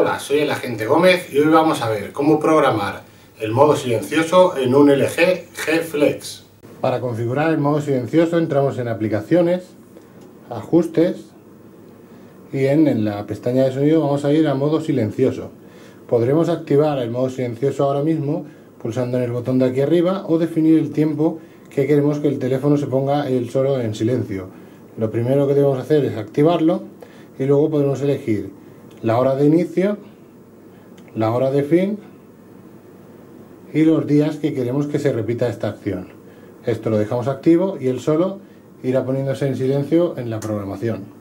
Hola, soy el agente Gómez y hoy vamos a ver cómo programar el modo silencioso en un LG G Flex. Para configurar el modo silencioso entramos en aplicaciones, ajustes y en, la pestaña de sonido vamos a ir a modo silencioso. Podremos activar el modo silencioso ahora mismo pulsando en el botón de aquí arriba o definir el tiempo que queremos que el teléfono se ponga el solo en silencio. Lo primero que debemos hacer es activarlo y luego podemos elegir la hora de inicio, la hora de fin y los días que queremos que se repita esta acción. Esto lo dejamos activo y el solo irá poniéndose en silencio en la programación.